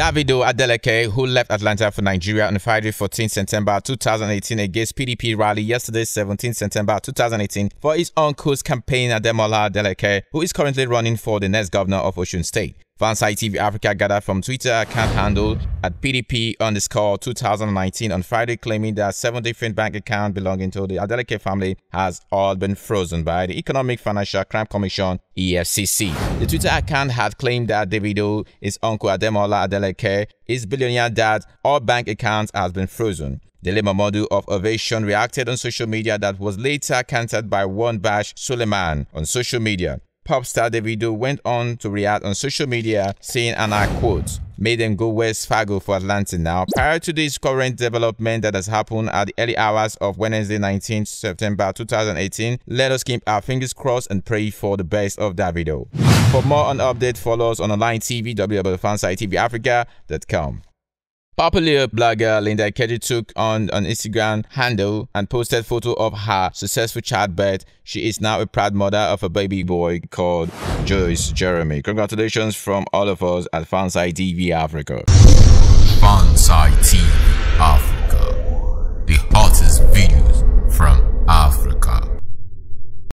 Davido Adeleke, who left Atlanta for Nigeria on Friday 14 September 2018 against PDP rally yesterday 17 September 2018 for his uncle's campaign Ademola Adeleke, who is currently running for the next governor of Osun State. Fansite TV Africa gathered from Twitter account handle at PDP underscore 2019 on Friday claiming that seven different bank accounts belonging to the Adeleke family has all been frozen by the Economic Financial Crime Commission EFCC. The Twitter account had claimed that Davido, his uncle Ademola Adeleke, his billionaire dad, all bank accounts has been frozen. The model of Ovation reacted on social media that was later countered by one Bash Suleiman on social media. Pop star Davido went on to react on social media saying, and I quote, made them go West Fargo for Atlanta now. Prior to this current development that has happened at the early hours of Wednesday 19 September 2018, let us keep our fingers crossed and pray for the best of Davido. For more on update, follow us on online TV, www.fansitetvafrica.com. Popular blogger Linda Ikeji took on an Instagram handle and posted photo of her successful childbirth. She is now a proud mother of a baby boy called Jayce Jeremy. Congratulations from all of us at Fansite TV Africa.